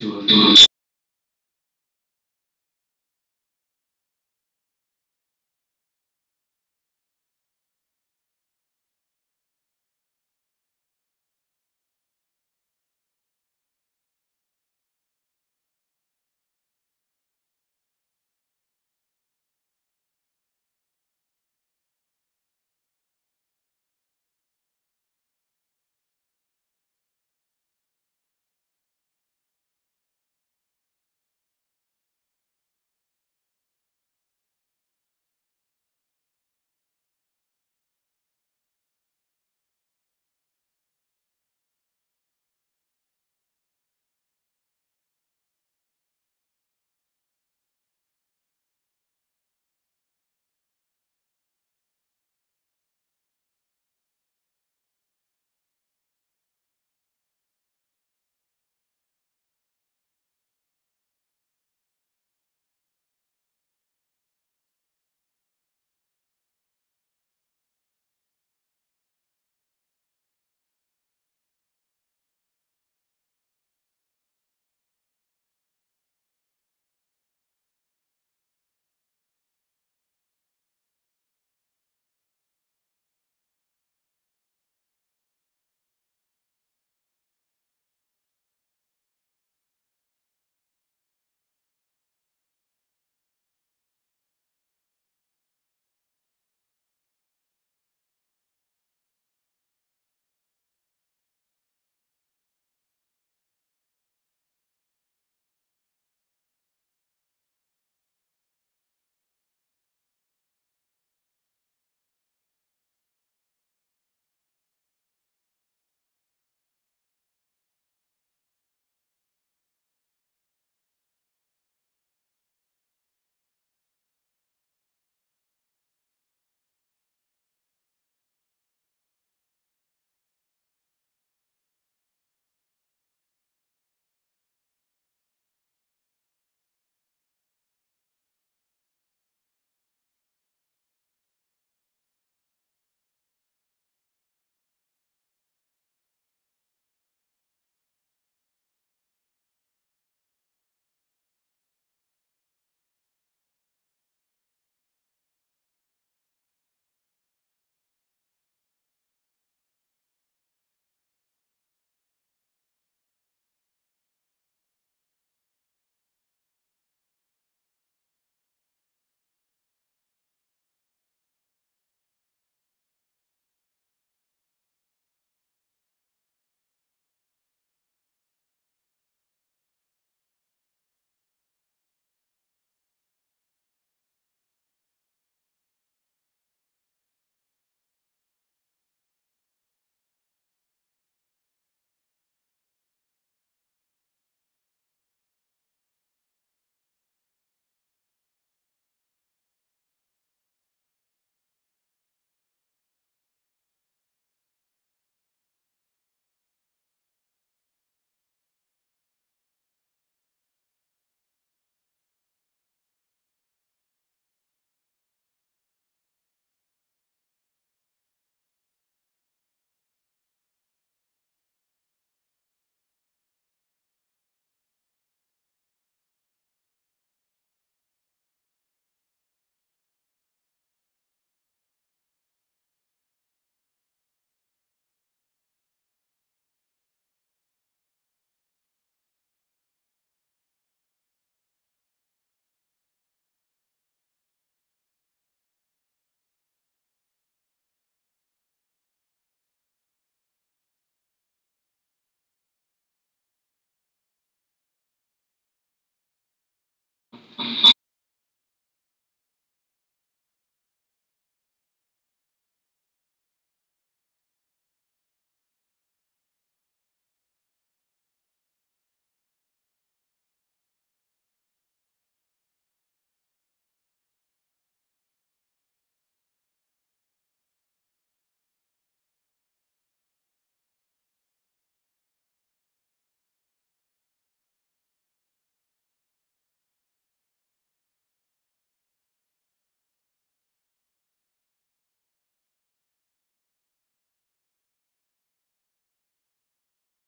to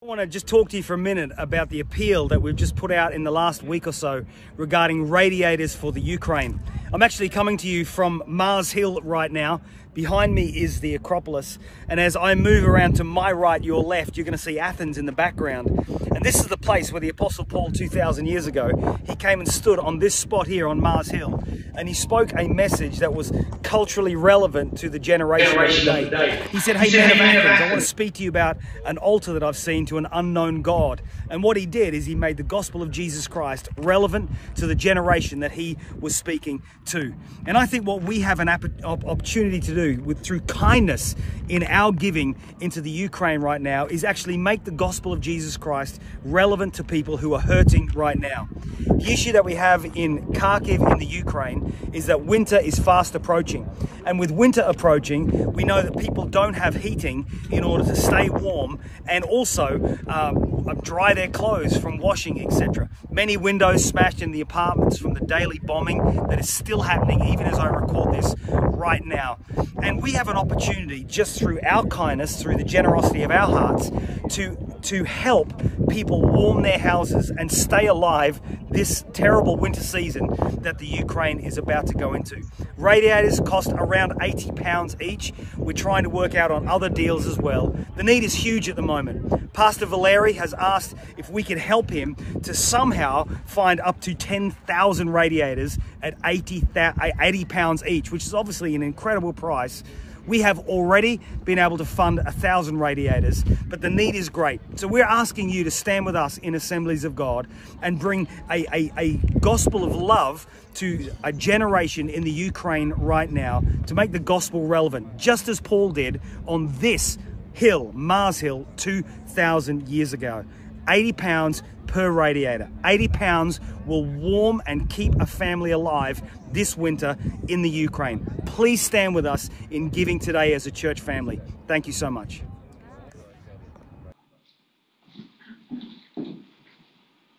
I want to just talk to you for a minute about the appeal that we've just put out in the last week or so regarding radiators for the Ukraine. I'm actually coming to you from Mars Hill right now. Behind me is the Acropolis, and as I move around to my right, your left, you're going to see Athens in the background. And this is the place where the Apostle Paul, 2,000 years ago, he came and stood on this spot here on Mars Hill, and he spoke a message that was culturally relevant to the generation, generation of today. He said, Hey, he of Athens, I want to speak to you about an altar that I've seen to an unknown God. And what he did is he made the gospel of Jesus Christ relevant to the generation that he was speaking to. And I think what we have an opportunity to do with, through kindness in our giving into the Ukraine right now is actually make the gospel of Jesus Christ relevant to people who are hurting right now. The issue that we have in Kharkiv in the Ukraine is that winter is fast approaching. And with winter approaching, we know that people don't have heating in order to stay warm and also um, dry their clothes from washing, etc. Many windows smashed in the apartments from the daily bombing that is still happening, even as I record this right now. And we have an opportunity just through our kindness, through the generosity of our hearts, to, to help people warm their houses and stay alive this terrible winter season that the Ukraine is about to go into. Radiators cost around 80 pounds each. We're trying to work out on other deals as well. The need is huge at the moment. Pastor Valeri has asked if we could help him to somehow find up to 10,000 radiators at 80, 80 pounds each, which is obviously an incredible price we have already been able to fund a thousand radiators, but the need is great. So we're asking you to stand with us in Assemblies of God and bring a, a, a gospel of love to a generation in the Ukraine right now to make the gospel relevant, just as Paul did on this hill, Mars Hill, 2,000 years ago. 80 pounds per radiator. 80 pounds will warm and keep a family alive this winter in the Ukraine. Please stand with us in giving today as a church family. Thank you so much.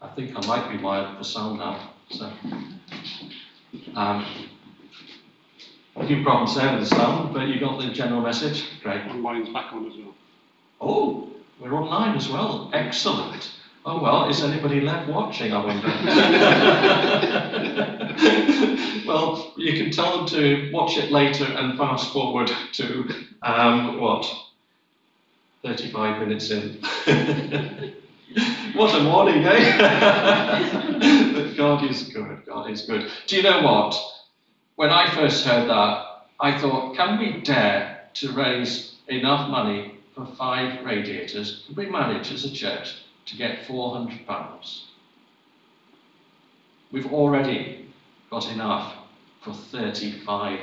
I think I might be wired for sound now. So, um, a few problems there with the sound, but you got the general message. Great. And mine's back on as well. Oh, we're online as well. Excellent. Oh well, is anybody left watching, I wonder? well, you can tell them to watch it later and fast forward to, um, what, 35 minutes in. what a morning, eh? but God is good, God is good. Do you know what? When I first heard that, I thought, can we dare to raise enough money for five radiators? Can we manage as a church to get £400. We've already got enough for 35.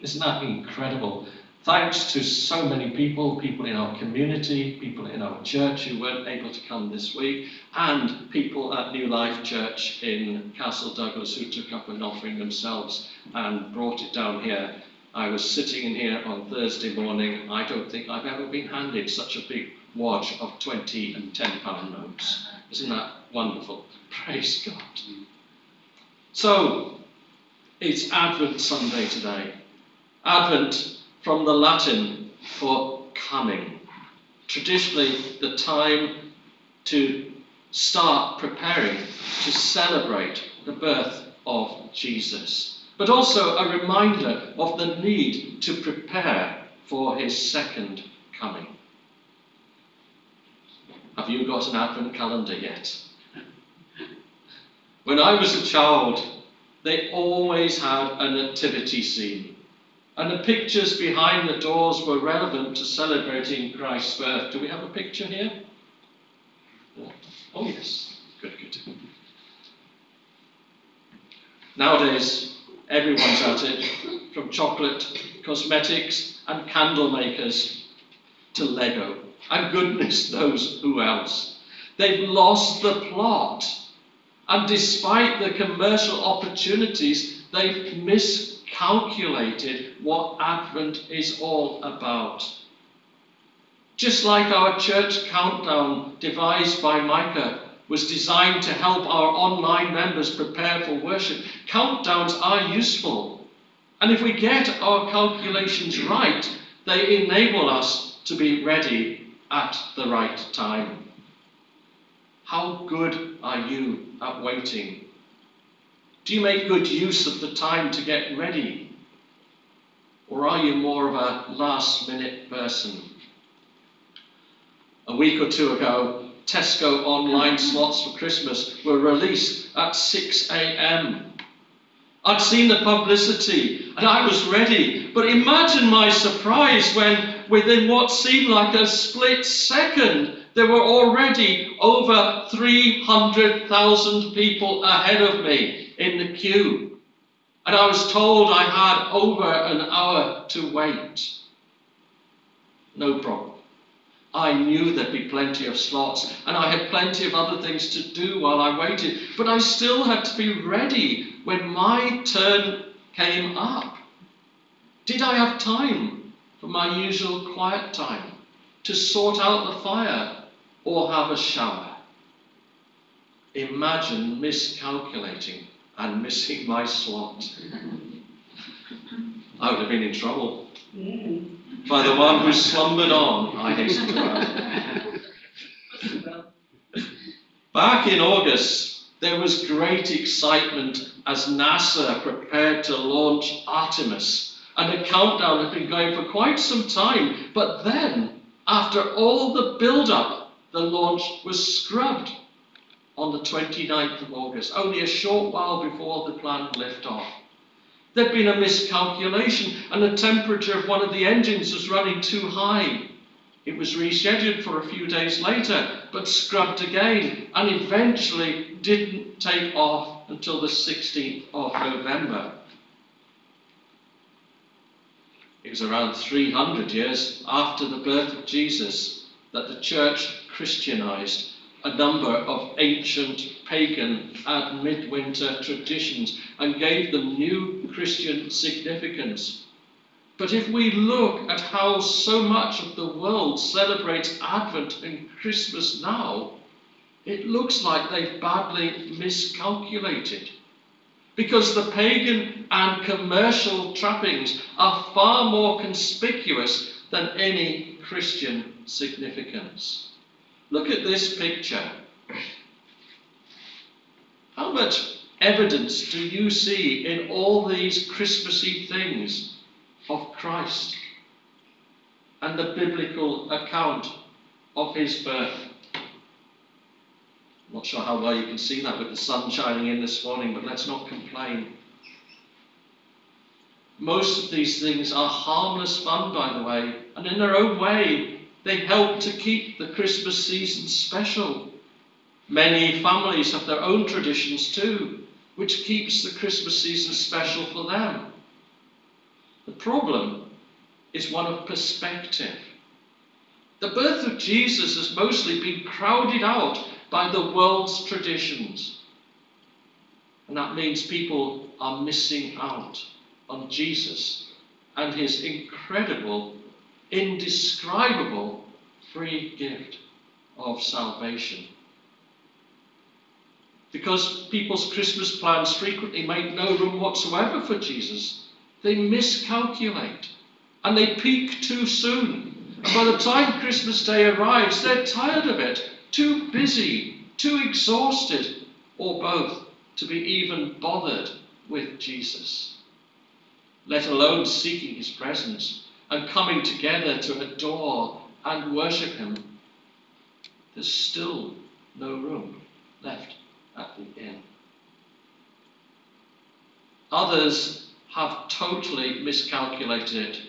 Isn't that incredible? Thanks to so many people, people in our community, people in our church who weren't able to come this week, and people at New Life Church in Castle Douglas who took up an offering themselves and brought it down here. I was sitting in here on Thursday morning. I don't think I've ever been handed such a big wad of 20 and 10 pound notes. Isn't that wonderful? Praise God. So, it's Advent Sunday today. Advent from the Latin for coming. Traditionally, the time to start preparing to celebrate the birth of Jesus, but also a reminder of the need to prepare for his second coming. Have you got an Advent calendar yet? When I was a child, they always had a nativity scene. And the pictures behind the doors were relevant to celebrating Christ's birth. Do we have a picture here? Oh, yes. Good, good. Nowadays, everyone's at it, from chocolate, cosmetics, and candle makers to Lego and goodness knows who else. They've lost the plot. And despite the commercial opportunities, they've miscalculated what Advent is all about. Just like our church countdown devised by Micah was designed to help our online members prepare for worship, countdowns are useful. And if we get our calculations right, they enable us to be ready at the right time. How good are you at waiting? Do you make good use of the time to get ready? Or are you more of a last minute person? A week or two ago, Tesco online mm-hmm. slots for Christmas were released at 6 a.m. I'd seen the publicity and I was ready, but imagine my surprise when, within what seemed like a split second, there were already over 300,000 people ahead of me in the queue. And I was told I had over an hour to wait. No problem. I knew there'd be plenty of slots, and I had plenty of other things to do while I waited, but I still had to be ready when my turn came up. Did I have time for my usual quiet time to sort out the fire or have a shower? Imagine miscalculating and missing my slot. I would have been in trouble. Mm. By the one who slumbered on, I hasten to add. Back in August, there was great excitement as NASA prepared to launch Artemis, and the countdown had been going for quite some time. But then, after all the build up, the launch was scrubbed on the 29th of August, only a short while before the planned liftoff. There'd been a miscalculation, and the temperature of one of the engines was running too high. It was rescheduled for a few days later, but scrubbed again, and eventually didn't take off until the 16th of November. It was around 300 years after the birth of Jesus that the church Christianized a number of ancient pagan and midwinter traditions and gave them new Christian significance. But if we look at how so much of the world celebrates Advent and Christmas now, it looks like they've badly miscalculated. Because the pagan and commercial trappings are far more conspicuous than any Christian significance. Look at this picture. How much evidence do you see in all these Christmassy things of Christ and the biblical account of his birth? I'm not sure how well you can see that with the sun shining in this morning, but let's not complain. Most of these things are harmless fun, by the way, and in their own way, they help to keep the Christmas season special. Many families have their own traditions too, which keeps the Christmas season special for them. The problem is one of perspective. The birth of Jesus has mostly been crowded out by the world's traditions. And that means people are missing out on Jesus and his incredible indescribable free gift of salvation. Because people's Christmas plans frequently make no room whatsoever for Jesus. They miscalculate and they peak too soon. And by the time Christmas Day arrives, they're tired of it, too busy, too exhausted, or both, to be even bothered with Jesus, let alone seeking his presence and coming together to adore and worship Him, there's still no room left at the inn. Others have totally miscalculated it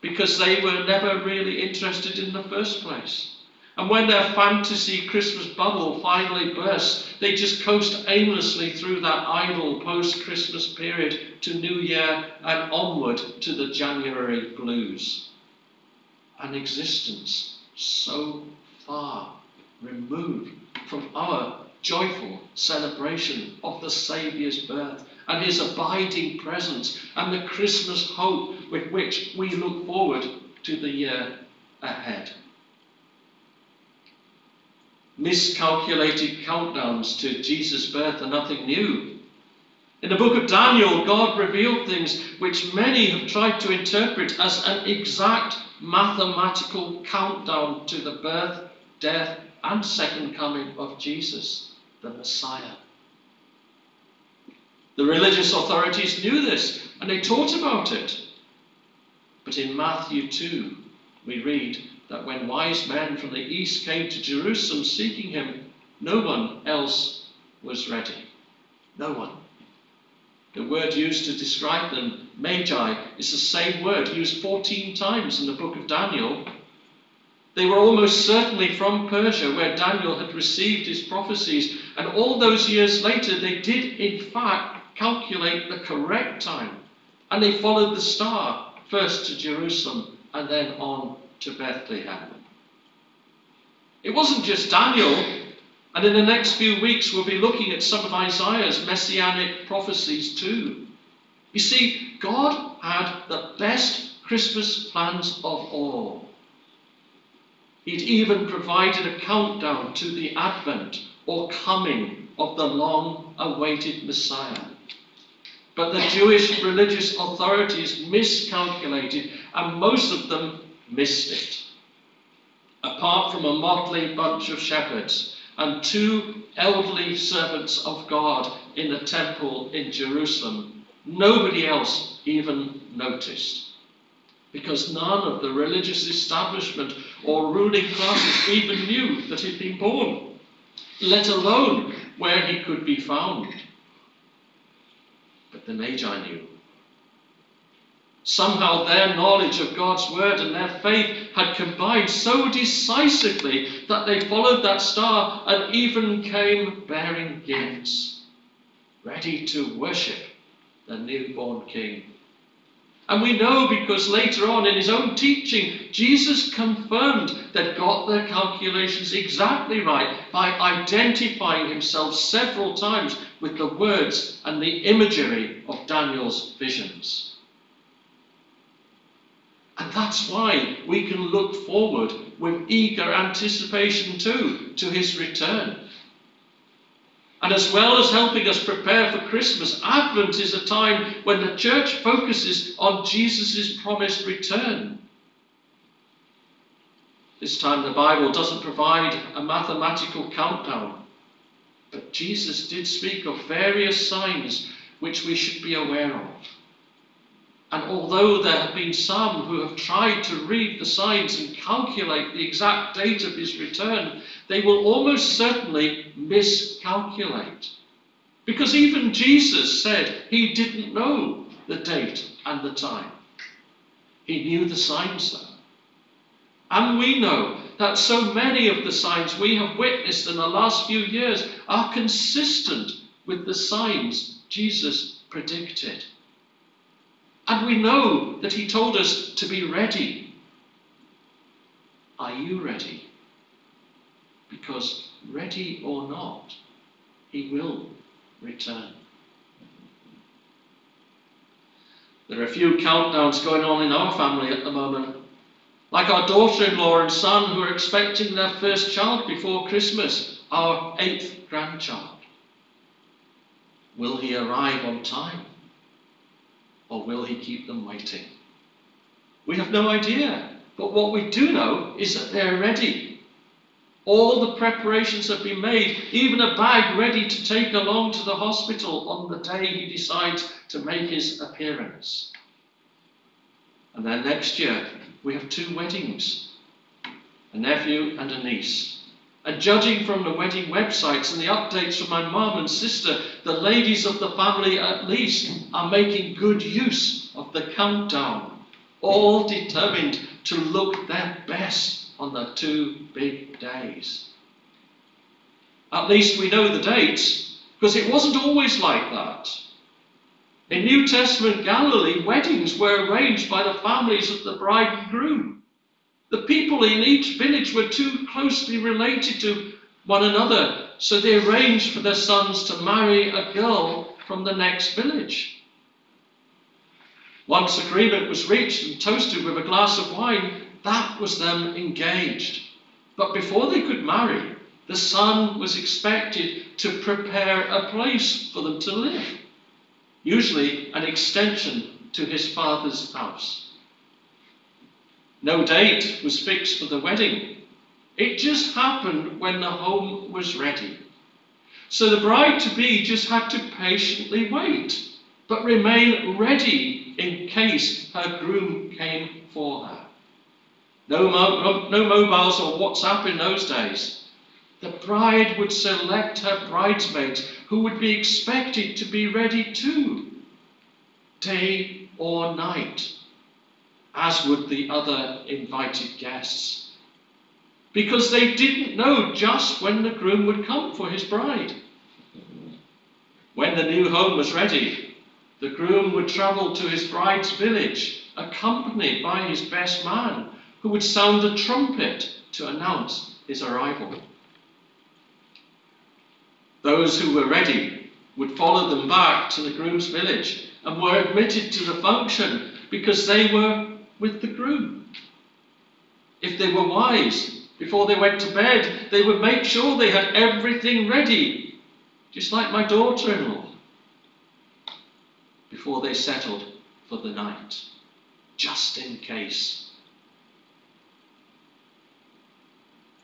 because they were never really interested in the first place. And when their fantasy Christmas bubble finally bursts, they just coast aimlessly through that idle post Christmas period to New Year and onward to the January blues. An existence so far removed from our joyful celebration of the Saviour's birth and his abiding presence and the Christmas hope with which we look forward to the year ahead miscalculated countdowns to Jesus' birth are nothing new. In the book of Daniel, God revealed things which many have tried to interpret as an exact mathematical countdown to the birth, death, and second coming of Jesus, the Messiah. The religious authorities knew this and they taught about it. But in Matthew 2, we read that when wise men from the east came to Jerusalem seeking him, no one else was ready. No one. The word used to describe them, magi, is the same word used 14 times in the book of Daniel. They were almost certainly from Persia, where Daniel had received his prophecies, and all those years later they did, in fact, calculate the correct time. And they followed the star, first to Jerusalem and then on to Bethlehem. It wasn't just Daniel and in the next few weeks, we'll be looking at some of Isaiah's messianic prophecies too. You see, God had the best Christmas plans of all. He'd even provided a countdown to the advent or coming of the long awaited Messiah. But the Jewish religious authorities miscalculated, and most of them missed it. Apart from a motley bunch of shepherds, and two elderly servants of God in the temple in Jerusalem. Nobody else even noticed. Because none of the religious establishment or ruling classes even knew that he'd been born, let alone where he could be found. But the Magi knew. Somehow their knowledge of God's word and their faith had combined so decisively that they followed that star and even came bearing gifts, ready to worship the newborn king. And we know because later on in his own teaching, Jesus confirmed that got their calculations exactly right by identifying himself several times with the words and the imagery of Daniel's visions. And that's why we can look forward with eager anticipation too to his return. And as well as helping us prepare for Christmas, Advent is a time when the church focuses on Jesus' promised return. This time the Bible doesn't provide a mathematical countdown, but Jesus did speak of various signs which we should be aware of. And although there have been some who have tried to read the signs and calculate the exact date of his return, they will almost certainly miscalculate. Because even Jesus said he didn't know the date and the time. He knew the signs though. And we know that so many of the signs we have witnessed in the last few years are consistent with the signs Jesus predicted. And we know that he told us to be ready. Are you ready? Because ready or not, he will return. There are a few countdowns going on in our family at the moment. Like our daughter in law and son who are expecting their first child before Christmas, our eighth grandchild. Will he arrive on time? Or will he keep them waiting? We have no idea. But what we do know is that they're ready. All the preparations have been made, even a bag ready to take along to the hospital on the day he decides to make his appearance. And then next year, we have two weddings a nephew and a niece. And judging from the wedding websites and the updates from my mum and sister, the ladies of the family at least are making good use of the countdown, all determined to look their best on the two big days. At least we know the dates, because it wasn't always like that. In New Testament Galilee, weddings were arranged by the families of the bride and groom. The people in each village were too closely related to one another, so they arranged for their sons to marry a girl from the next village. Once agreement was reached and toasted with a glass of wine, that was them engaged. But before they could marry, the son was expected to prepare a place for them to live, usually an extension to his father's house. No date was fixed for the wedding. It just happened when the home was ready. So the bride to be just had to patiently wait, but remain ready in case her groom came for her. No, mo- no mobiles or WhatsApp in those days. The bride would select her bridesmaids who would be expected to be ready too, day or night, as would the other invited guests. Because they didn't know just when the groom would come for his bride. When the new home was ready, the groom would travel to his bride's village, accompanied by his best man, who would sound the trumpet to announce his arrival. Those who were ready would follow them back to the groom's village and were admitted to the function because they were with the groom. If they were wise, before they went to bed, they would make sure they had everything ready, just like my daughter in law, before they settled for the night, just in case.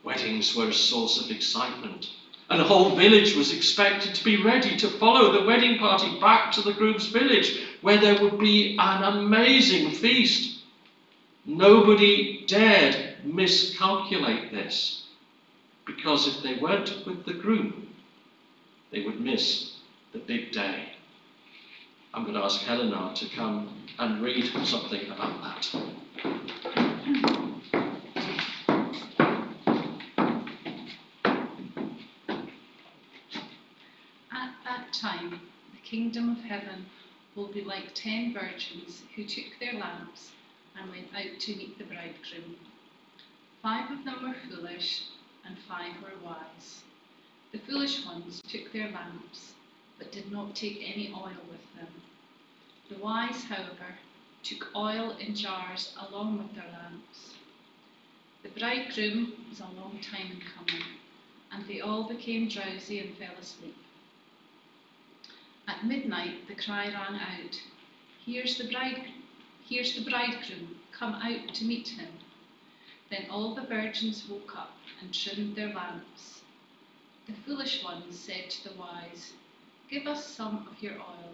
Weddings were a source of excitement, and the whole village was expected to be ready to follow the wedding party back to the groom's village, where there would be an amazing feast. Nobody dared miscalculate this, because if they weren't with the groom, they would miss the big day. I'm going to ask Helen now to come and read something about that. At that time, the kingdom of heaven will be like ten virgins who took their lamps and went out to meet the bridegroom. Five of them were foolish, and five were wise. The foolish ones took their lamps, but did not take any oil with them. The wise, however, took oil in jars along with their lamps. The bridegroom was a long time in coming, and they all became drowsy and fell asleep. At midnight the cry rang out, Here's the bride here's the bridegroom, come out to meet him. Then all the virgins woke up and trimmed their lamps. The foolish ones said to the wise, Give us some of your oil,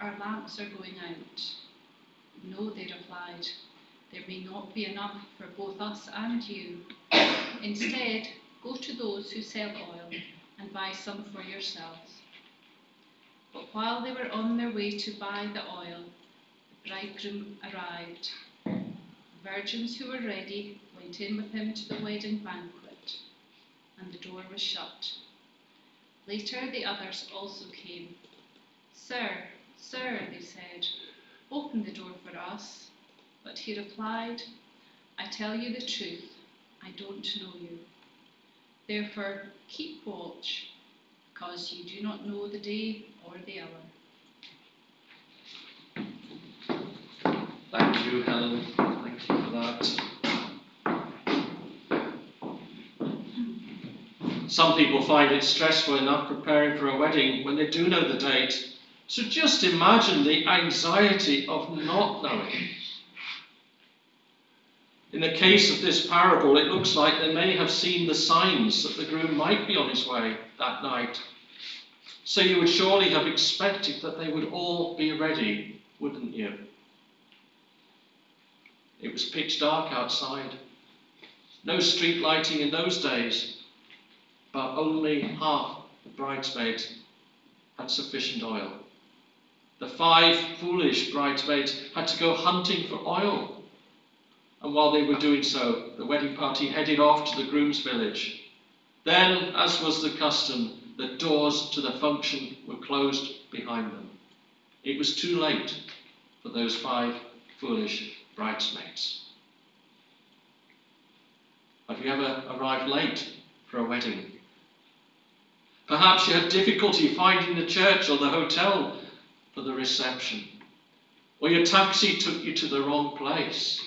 our lamps are going out. No, they replied, there may not be enough for both us and you. Instead, go to those who sell oil and buy some for yourselves. But while they were on their way to buy the oil, bridegroom arrived. Virgins who were ready went in with him to the wedding banquet, and the door was shut. Later the others also came. Sir, sir, they said, open the door for us. But he replied, I tell you the truth, I don't know you. Therefore keep watch, because you do not know the day or the hour. Thank you, Helen. Thank you for that. Some people find it stressful enough preparing for a wedding when they do know the date. So just imagine the anxiety of not knowing. In the case of this parable, it looks like they may have seen the signs that the groom might be on his way that night. So you would surely have expected that they would all be ready, wouldn't you? It was pitch dark outside. No street lighting in those days, but only half the bridesmaids had sufficient oil. The five foolish bridesmaids had to go hunting for oil. And while they were doing so, the wedding party headed off to the groom's village. Then, as was the custom, the doors to the function were closed behind them. It was too late for those five foolish bridesmaids. Have you ever arrived late for a wedding? Perhaps you had difficulty finding the church or the hotel for the reception, or your taxi took you to the wrong place.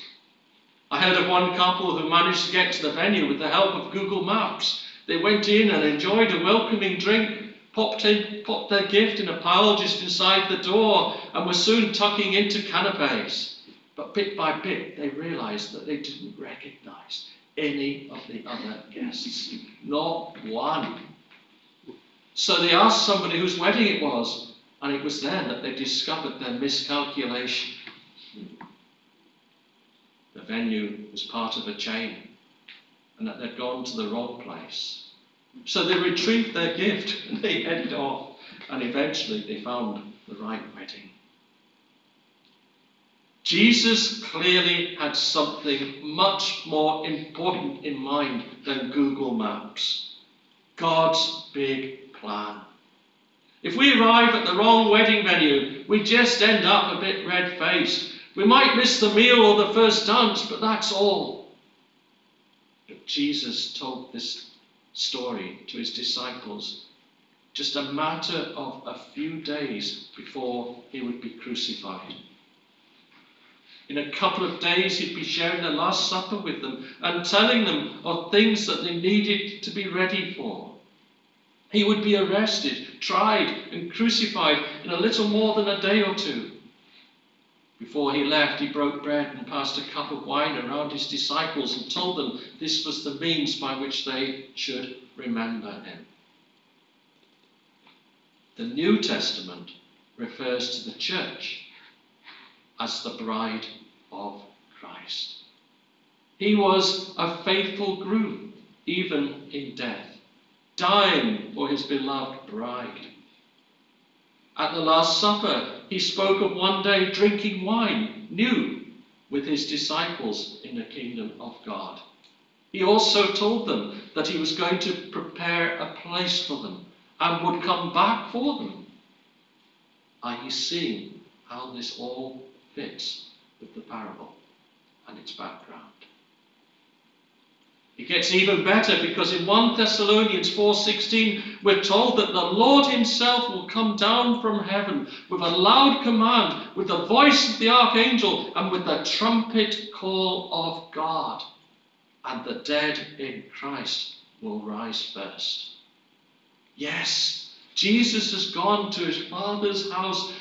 I heard of one couple who managed to get to the venue with the help of Google Maps. They went in and enjoyed a welcoming drink, popped, in, popped their gift in a pile just inside the door, and were soon tucking into canapes. But bit by bit, they realized that they didn't recognize any of the other guests. Not one. So they asked somebody whose wedding it was, and it was then that they discovered their miscalculation. The venue was part of a chain, and that they'd gone to the wrong place. So they retrieved their gift and they headed off, and eventually they found the right wedding. Jesus clearly had something much more important in mind than Google Maps God's big plan. If we arrive at the wrong wedding venue, we just end up a bit red faced. We might miss the meal or the first dance, but that's all. But Jesus told this story to his disciples just a matter of a few days before he would be crucified. In a couple of days, he'd be sharing the Last Supper with them and telling them of things that they needed to be ready for. He would be arrested, tried, and crucified in a little more than a day or two. Before he left, he broke bread and passed a cup of wine around his disciples and told them this was the means by which they should remember him. The New Testament refers to the church as the bride of Christ. He was a faithful groom, even in death, dying for his beloved bride. At the Last Supper, he spoke of one day drinking wine new with his disciples in the kingdom of God. He also told them that he was going to prepare a place for them and would come back for them. Are you seeing how this all fits with the parable and its background? It gets even better because in 1 Thessalonians 4:16 we're told that the Lord himself will come down from heaven with a loud command, with the voice of the archangel and with the trumpet call of God, and the dead in Christ will rise first. Yes, Jesus has gone to his Father's house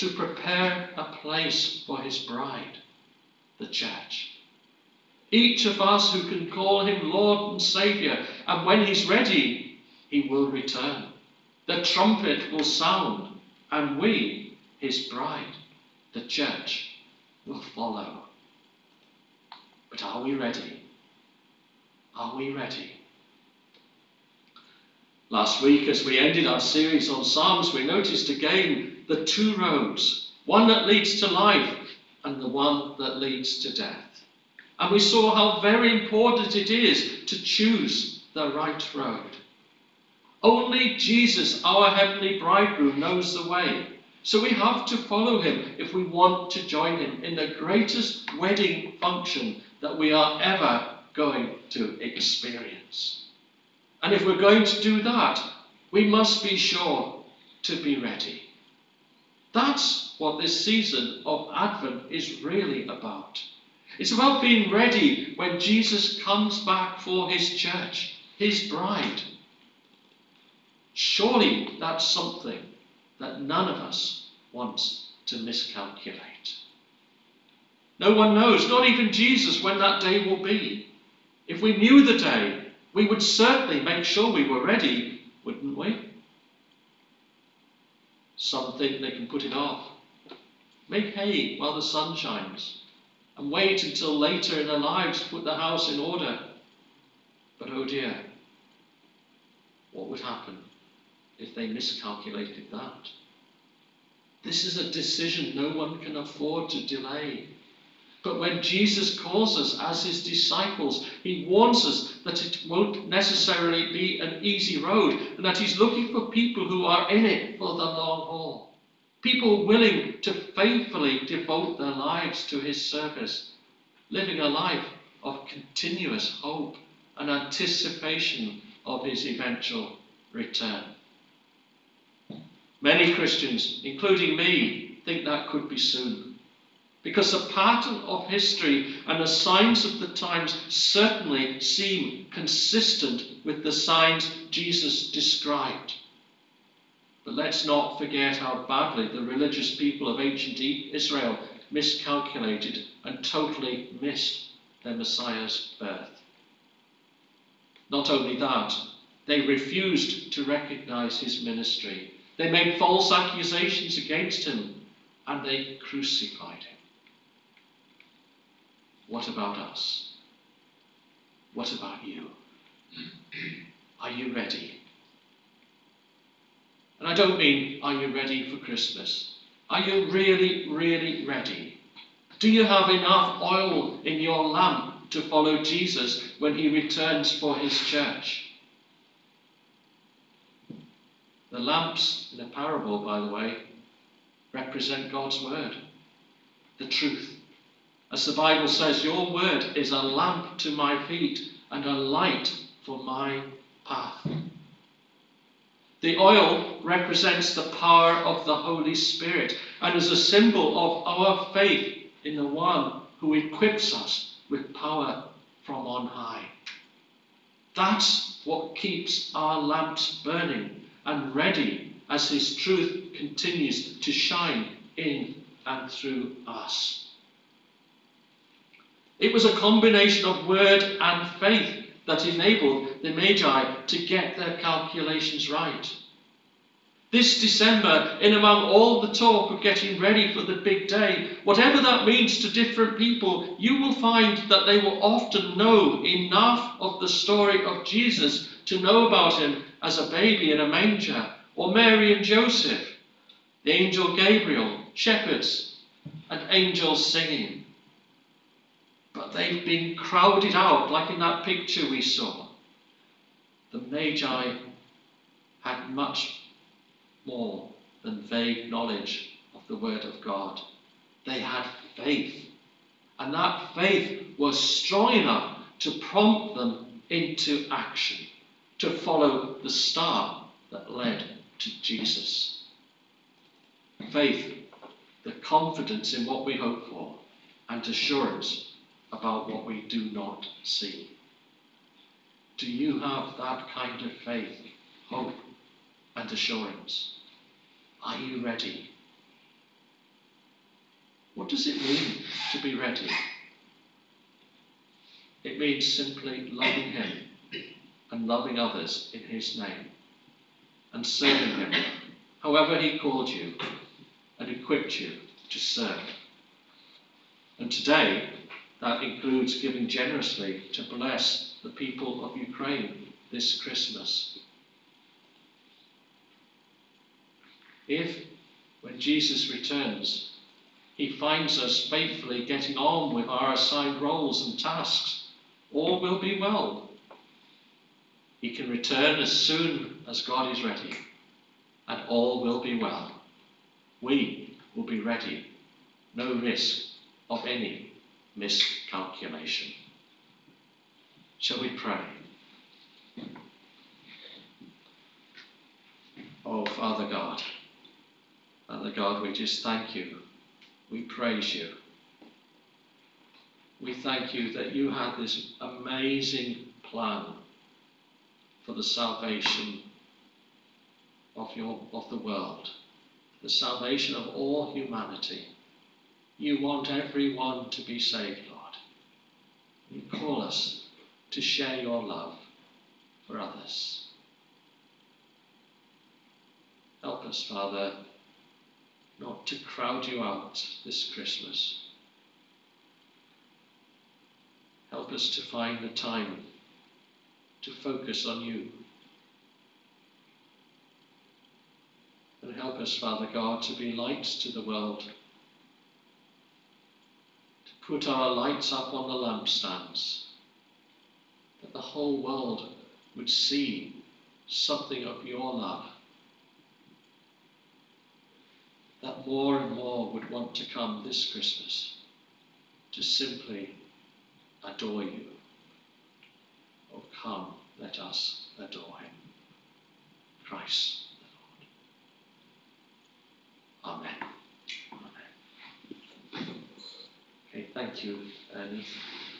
to prepare a place for his bride, the church. Each of us who can call him Lord and Saviour, and when he's ready, he will return. The trumpet will sound, and we, his bride, the church, will follow. But are we ready? Are we ready? Last week, as we ended our series on Psalms, we noticed again the two roads one that leads to life and the one that leads to death. And we saw how very important it is to choose the right road. Only Jesus, our heavenly bridegroom, knows the way. So we have to follow him if we want to join him in the greatest wedding function that we are ever going to experience. And if we're going to do that, we must be sure to be ready. That's what this season of Advent is really about. It's about being ready when Jesus comes back for his church, his bride. Surely that's something that none of us wants to miscalculate. No one knows, not even Jesus, when that day will be. If we knew the day, we would certainly make sure we were ready, wouldn't we? Some think they can put it off. Make hay while the sun shines, and wait until later in their lives to put the house in order. But oh dear, what would happen if they miscalculated that? This is a decision no one can afford to delay. But when Jesus calls us as his disciples, he warns us that it won't necessarily be an easy road and that he's looking for people who are in it for the long haul. People willing to faithfully devote their lives to his service, living a life of continuous hope and anticipation of his eventual return. Many Christians, including me, think that could be soon. Because the pattern of history and the signs of the times certainly seem consistent with the signs Jesus described. But let's not forget how badly the religious people of ancient Israel miscalculated and totally missed their Messiah's birth. Not only that, they refused to recognize his ministry. They made false accusations against him and they crucified him. What about us? What about you? Are you ready? And I don't mean, are you ready for Christmas? Are you really, really ready? Do you have enough oil in your lamp to follow Jesus when he returns for his church? The lamps in the parable, by the way, represent God's word, the truth. As the Bible says, your word is a lamp to my feet and a light for my path. The oil represents the power of the Holy Spirit and is a symbol of our faith in the one who equips us with power from on high. That's what keeps our lamps burning and ready as His truth continues to shine in and through us. It was a combination of word and faith that enabled the Magi to get their calculations right. This December, in among all the talk of getting ready for the big day, whatever that means to different people, you will find that they will often know enough of the story of Jesus to know about him as a baby in a manger, or Mary and Joseph, the angel Gabriel, shepherds, and angels singing. But they've been crowded out, like in that picture we saw. The Magi had much more than vague knowledge of the Word of God. They had faith. And that faith was strong enough to prompt them into action, to follow the star that led to Jesus. Faith, the confidence in what we hope for, and assurance about what we do not see. Do you have that kind of faith, hope, and assurance? Are you ready? What does it mean to be ready? It means simply loving Him and loving others in His name and serving Him, however He called you and equipped you to serve. And today, that includes giving generously to bless the people of Ukraine this Christmas. If, when Jesus returns, he finds us faithfully getting on with our assigned roles and tasks, all will be well. He can return as soon as God is ready, and all will be well. We will be ready, no risk of any miscalculation. Shall we pray? Oh, Father God, Father God, we just thank you. We praise you. We thank you that you had this amazing plan for the salvation of, your, of the world, the salvation of all humanity. You want everyone to be saved, Lord. You call us to share your love for others. Help us, Father, not to crowd you out this Christmas. Help us to find the time to focus on you. And help us, Father God, to be lights to the world, put our lights up on the lampstands, that the whole world would see something of your love, that more and more would want to come this Christmas to simply adore you. Oh, come, let us adore him. Christ the Lord. Amen. Okay, thank you.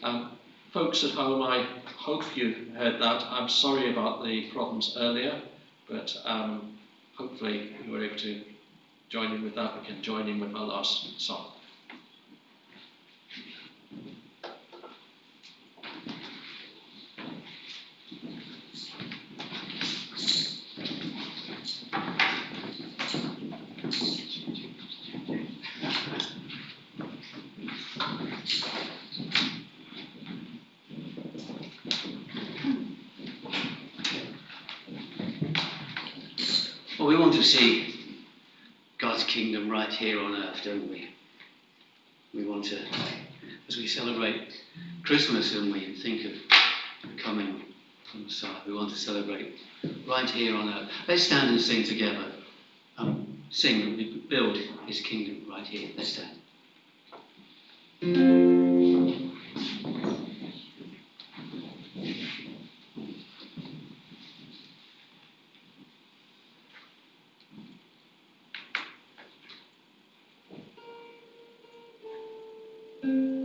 Um, folks at home, I hope you heard that. I'm sorry about the problems earlier, but um, hopefully you were able to join in with that. We can join in with our last song. Want to see God's kingdom right here on earth, don't we? We want to, as we celebrate Christmas and we think of the coming of we want to celebrate right here on earth. Let's stand and sing together. Um, sing, we build his kingdom right here. Let's stand. Thank you.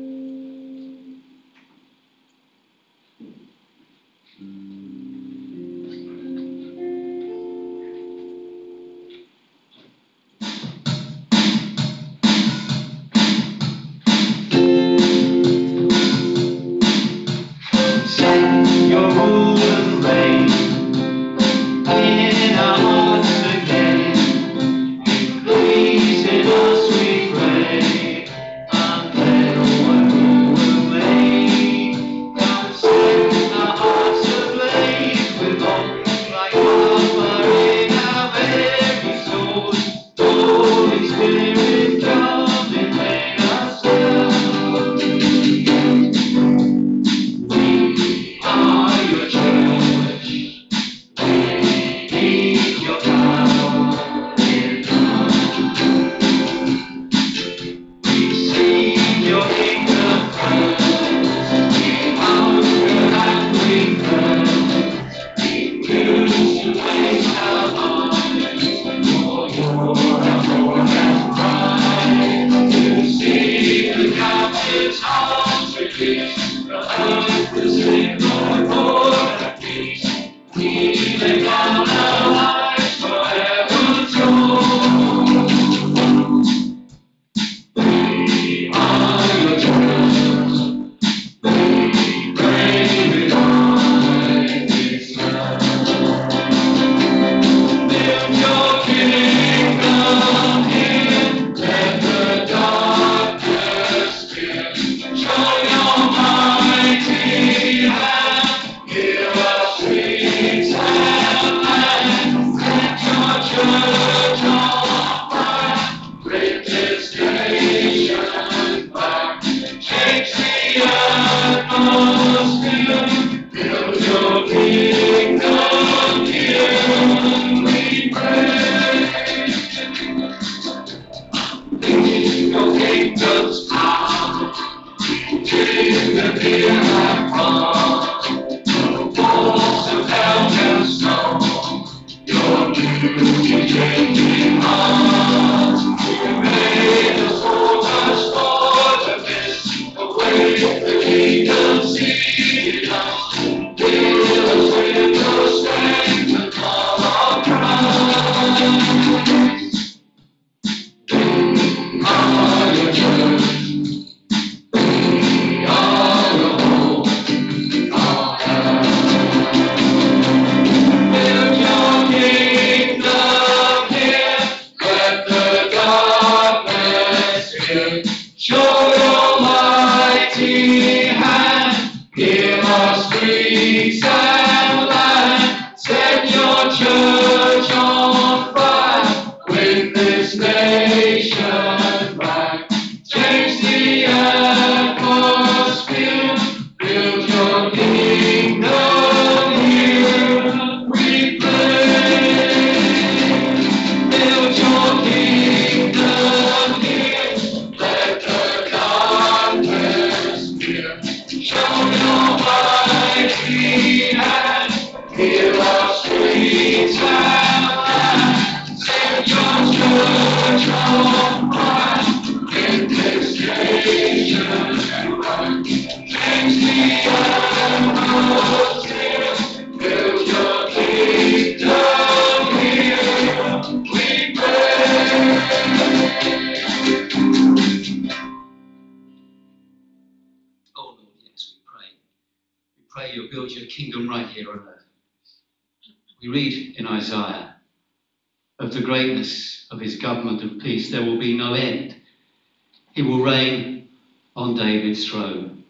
He will reign on David's throne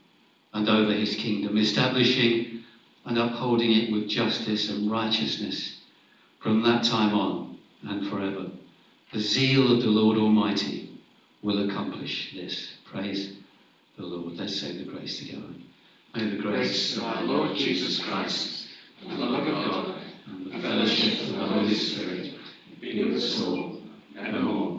and over his kingdom, establishing and upholding it with justice and righteousness from that time on and forever. The zeal of the Lord Almighty will accomplish this. Praise the Lord. Let's say the grace together. May the grace, of our Lord Jesus Christ, and the love of God, and the fellowship of the Holy Spirit be with us all evermore.